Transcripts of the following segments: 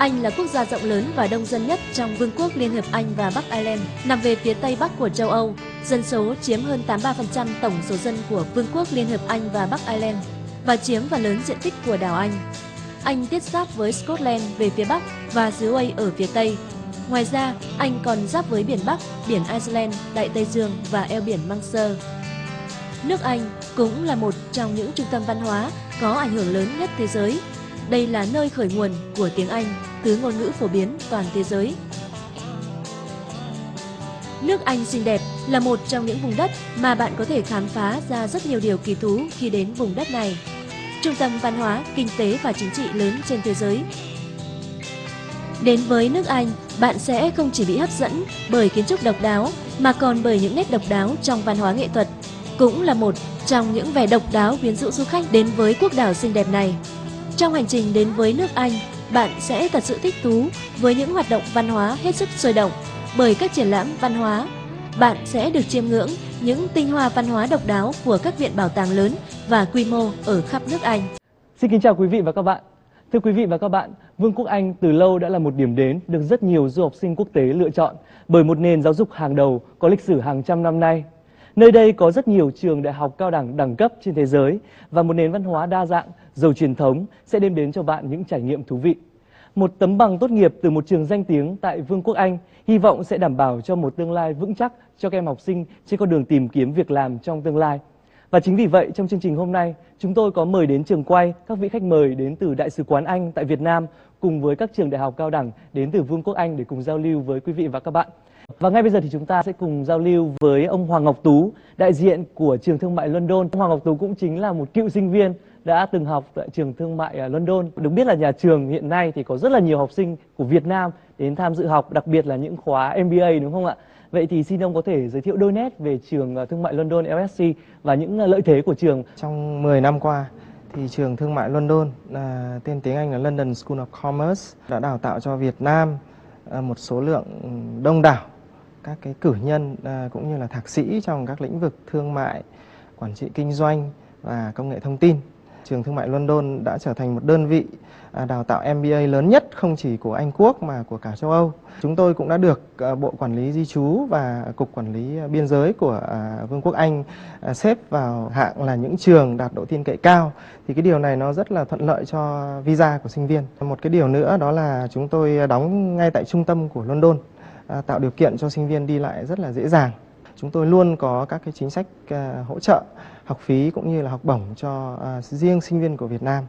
Anh là quốc gia rộng lớn và đông dân nhất trong Vương quốc Liên hiệp Anh và Bắc Ireland, nằm về phía tây bắc của châu Âu. Dân số chiếm hơn 83% tổng số dân của Vương quốc Liên hiệp Anh và Bắc Ireland và chiếm phần lớn diện tích của đảo Anh. Anh tiếp giáp với Scotland về phía bắc và xứ Wales ở phía tây. Ngoài ra, Anh còn giáp với biển Bắc, biển Iceland, Đại Tây Dương và eo biển Manchester. Nước Anh cũng là một trong những trung tâm văn hóa có ảnh hưởng lớn nhất thế giới. Đây là nơi khởi nguồn của tiếng Anh, thứ ngôn ngữ phổ biến toàn thế giới. Nước Anh xinh đẹp là một trong những vùng đất mà bạn có thể khám phá ra rất nhiều điều kỳ thú khi đến vùng đất này. Trung tâm văn hóa, kinh tế và chính trị lớn trên thế giới. Đến với nước Anh, bạn sẽ không chỉ bị hấp dẫn bởi kiến trúc độc đáo mà còn bởi những nét độc đáo trong văn hóa nghệ thuật. Cũng là một trong những vẻ độc đáo quyến rũ du khách đến với quốc đảo xinh đẹp này. Trong hành trình đến với nước Anh, bạn sẽ thật sự thích thú với những hoạt động văn hóa hết sức sôi động bởi các triển lãm văn hóa. Bạn sẽ được chiêm ngưỡng những tinh hoa văn hóa độc đáo của các viện bảo tàng lớn và quy mô ở khắp nước Anh. Xin kính chào quý vị và các bạn. Thưa quý vị và các bạn, Vương quốc Anh từ lâu đã là một điểm đến được rất nhiều du học sinh quốc tế lựa chọn bởi một nền giáo dục hàng đầu có lịch sử hàng trăm năm nay. Nơi đây có rất nhiều trường đại học cao đẳng đẳng cấp trên thế giới và một nền văn hóa đa dạng, giàu truyền thống sẽ đem đến cho bạn những trải nghiệm thú vị. Một tấm bằng tốt nghiệp từ một trường danh tiếng tại Vương quốc Anh hy vọng sẽ đảm bảo cho một tương lai vững chắc cho các em học sinh trên con đường tìm kiếm việc làm trong tương lai. Và chính vì vậy trong chương trình hôm nay, chúng tôi có mời đến trường quay các vị khách mời đến từ Đại sứ quán Anh tại Việt Nam cùng với các trường đại học cao đẳng đến từ Vương quốc Anh để cùng giao lưu với quý vị và các bạn. Và ngay bây giờ thì chúng ta sẽ cùng giao lưu với ông Hoàng Ngọc Tú, đại diện của trường thương mại London. Ông Hoàng Ngọc Tú cũng chính là một cựu sinh viên đã từng học tại trường thương mại à, London. Được biết là nhà trường hiện nay thì có rất là nhiều học sinh của Việt Nam đến tham dự học, đặc biệt là những khóa MBA đúng không ạ? Vậy thì xin ông có thể giới thiệu đôi nét về trường à, thương mại London LSC và những à, lợi thế của trường. Trong 10 năm qua thì trường thương mại London là tên tiếng Anh là London School of Commerce đã đào tạo cho Việt Nam một số lượng đông đảo các cái cử nhân cũng như là thạc sĩ trong các lĩnh vực thương mại, quản trị kinh doanh và công nghệ thông tin trường thương mại London đã trở thành một đơn vị à, đào tạo MBA lớn nhất không chỉ của Anh Quốc mà của cả châu Âu. Chúng tôi cũng đã được à, Bộ Quản lý Di trú và Cục Quản lý Biên giới của à, Vương quốc Anh xếp vào hạng là những trường đạt độ tin cậy cao. Thì cái điều này nó rất là thuận lợi cho visa của sinh viên. Một cái điều nữa đó là chúng tôi đóng ngay tại trung tâm của London, tạo điều kiện cho sinh viên đi lại rất là dễ dàng. Chúng tôi luôn có các cái chính sách à, hỗ trợ học phí cũng như là học bổng cho uh, riêng sinh viên của Việt Nam.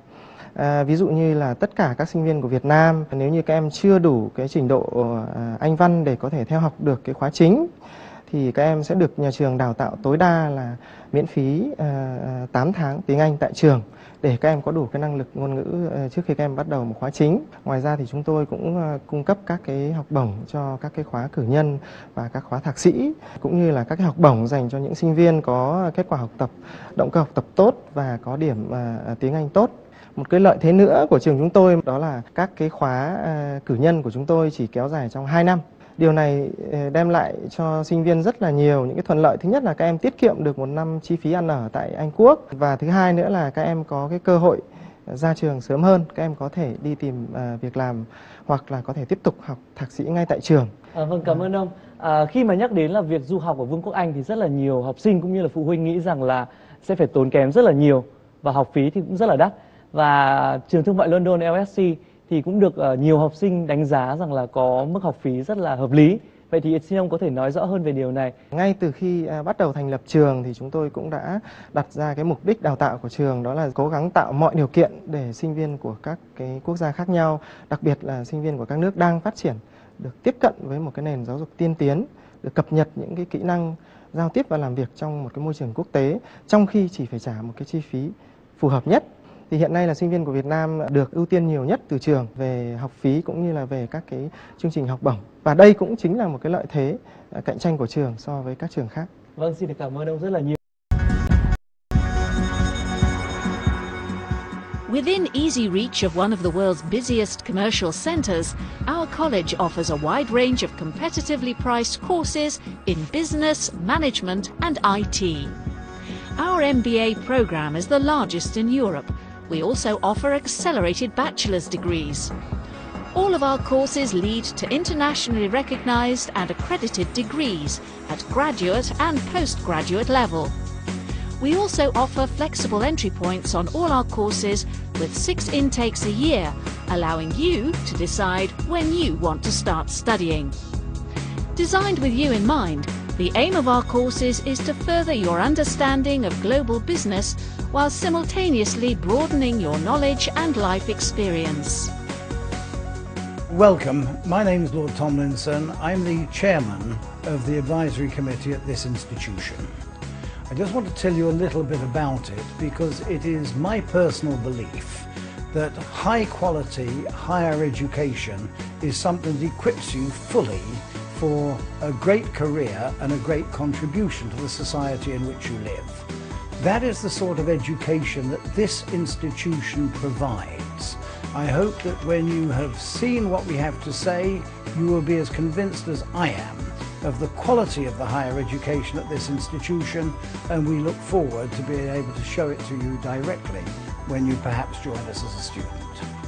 À, ví dụ như là tất cả các sinh viên của Việt Nam nếu như các em chưa đủ cái trình độ uh, Anh văn để có thể theo học được cái khóa chính thì các em sẽ được nhà trường đào tạo tối đa là miễn phí ờ, ờ, uh, 8 tháng tiếng Anh tại trường để các em có đủ cái năng lực ngôn ngữ ờ, trước khi các em bắt đầu một khóa chính. Ngoài ra thì chúng tôi cũng cung cấp các cái học bổng cho các cái khóa cử nhân và các khóa thạc sĩ cũng như là các cái học bổng dành cho những sinh viên có kết quả học tập động cơ học tập tốt và có điểm tiếng Anh tốt một cái lợi thế nữa của trường chúng tôi đó là các cái khóa cử nhân của chúng tôi chỉ kéo dài trong 2 năm Điều này ờ, đem lại cho sinh viên rất là nhiều những cái thuận lợi. Thứ nhất là các em tiết kiệm được một năm chi phí ăn ở tại Anh Quốc và thứ hai nữa là các em có cái cơ hội ờ, ra trường sớm hơn, các em có thể đi tìm ờ, việc làm hoặc là có thể tiếp tục học thạc sĩ ngay tại trường. À, vâng cảm ơn ông. À, khi mà nhắc đến là việc du học ở Vương quốc Anh thì rất là nhiều học sinh cũng như là phụ huynh nghĩ rằng là sẽ phải tốn kém rất là nhiều và học phí thì cũng rất là đắt. Và trường thương mại London LSC thì cũng được uh, nhiều học sinh đánh giá rằng là có mức học phí rất là hợp lý. Vậy thì xin ông có thể nói rõ hơn về điều này. Ngay từ khi uh, bắt đầu thành lập trường thì chúng tôi cũng đã đặt ra cái mục đích đào tạo của trường đó là cố gắng tạo mọi điều kiện để sinh viên của các cái quốc gia khác nhau, đặc biệt là sinh viên của các nước đang phát triển được tiếp cận với một cái nền giáo dục tiên tiến, được cập nhật những cái kỹ năng giao tiếp và làm việc trong một cái môi trường quốc tế trong khi chỉ phải trả một cái chi phí phù hợp nhất thì hiện nay là sinh viên của Việt Nam được ưu tiên nhiều nhất từ trường về học phí cũng như là về các cái chương trình học bổng và đây cũng chính là một cái lợi thế à, cạnh tranh của trường so với các trường khác. Vâng, xin được cảm ơn ông rất là nhiều. Within easy reach of one of the world's busiest commercial centres, our college offers a wide range of competitively priced courses in business, management and IT. Our MBA programme is the largest in Europe We also offer accelerated bachelor's degrees. All of our courses lead to internationally recognised and accredited degrees at graduate and postgraduate level. We also offer flexible entry points on all our courses with six intakes a year, allowing you to decide when you want to start studying. Designed with you in mind, the aim of our courses is to further your understanding of global business while simultaneously broadening your knowledge and life experience. Welcome. My name is Lord Tomlinson. I'm the chairman of the advisory committee at this institution. I just want to tell you a little bit about it because it is my personal belief that high quality higher education is something that equips you fully for a great career and a great contribution to the society in which you live. That is the sort of education that this institution provides. I hope that when you have seen what we have to say, you will be as convinced as I am of the quality of the higher education at this institution and we look forward to being able to show it to you directly when you perhaps join us as a student.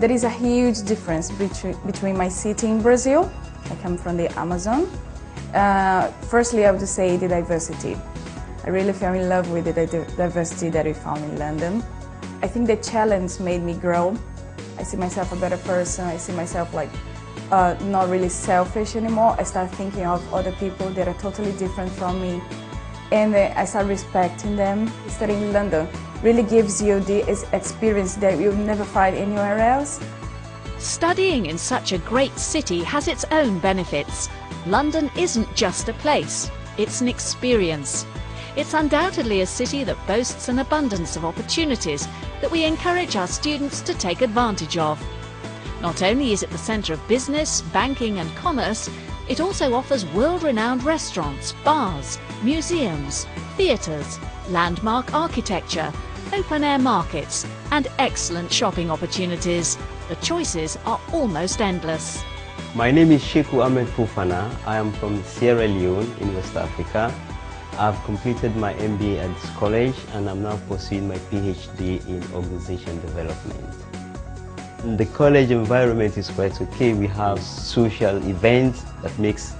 There is a huge difference between, between my city in Brazil, I come from the Amazon. Uh, firstly, I would say the diversity. I really fell in love with the diversity that we found in London. I think the challenge made me grow. I see myself a better person. I see myself like uh, not really selfish anymore. I start thinking of other people that are totally different from me. And I start respecting them. Studying in London really gives you the experience that you'll never find anywhere else. Studying in such a great city has its own benefits. London isn't just a place, it's an experience. It's undoubtedly a city that boasts an abundance of opportunities that we encourage our students to take advantage of. Not only is it the centre of business, banking and commerce, it also offers world-renowned restaurants, bars, museums, theatres, landmark architecture, open-air markets and excellent shopping opportunities. The choices are almost endless. My name is Sheikh Ahmed Fufana. I am from Sierra Leone in West Africa. I've completed my MBA at this college and I'm now pursuing my PhD in organization development. The college environment is quite okay. We have social events that makes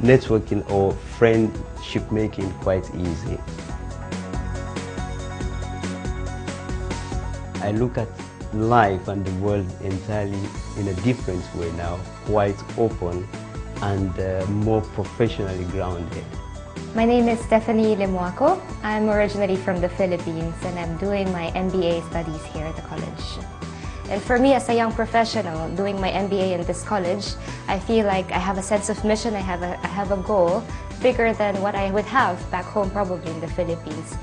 networking or friendship making quite easy. I look at life and the world entirely in a different way now, quite open and uh, more professionally grounded. My name is Stephanie Limuaco. I'm originally from the Philippines and I'm doing my MBA studies here at the college. And for me as a young professional doing my MBA in this college, I feel like I have a sense of mission, I have a, I have a goal bigger than what I would have back home probably in the Philippines.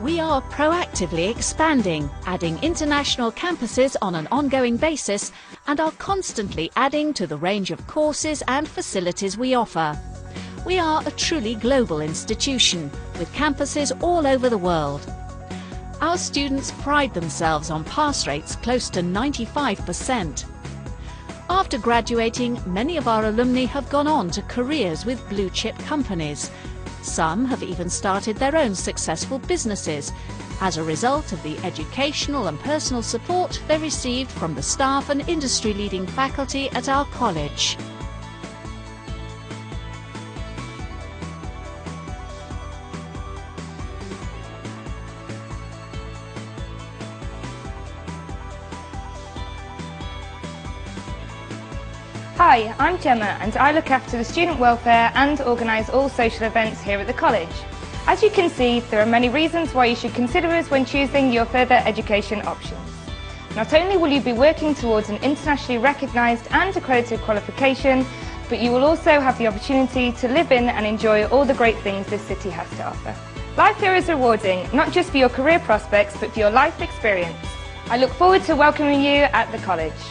We are proactively expanding, adding international campuses on an ongoing basis and are constantly adding to the range of courses and facilities we offer. We are a truly global institution with campuses all over the world. Our students pride themselves on pass rates close to 95%. After graduating, many of our alumni have gone on to careers with blue chip companies some have even started their own successful businesses as a result of the educational and personal support they received from the staff and industry leading faculty at our college. Hi, I'm Gemma and I look after the student welfare and organise all social events here at the college. As you can see, there are many reasons why you should consider us when choosing your further education options. Not only will you be working towards an internationally recognised and accredited qualification, but you will also have the opportunity to live in and enjoy all the great things this city has to offer. Life here is rewarding, not just for your career prospects, but for your life experience. I look forward to welcoming you at the college.